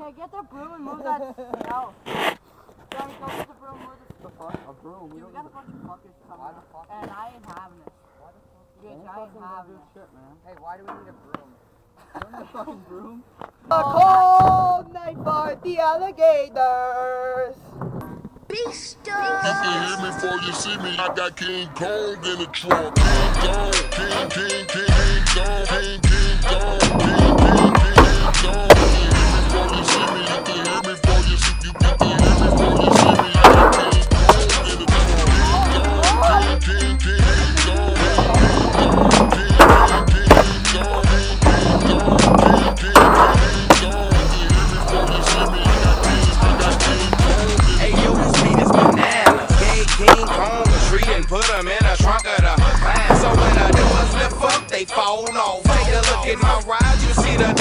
Okay, get the broom and move that snow. Johnny, go get the broom, and move the The fuck? A broom? Dude, we got a bunch of fuckers coming Why the up, fuck? And I ain't having it. Why the Bitch, I ain't having it. shit, man. Hey, why do we need a broom? You don't need fucking broom? A cold night for the alligators. You can hear me before you see me. I got King Kong in the trunk. King Kong, put 'em in a trunk of the van. So when the doors lift up, they fall off. Take a look at my ride, you see the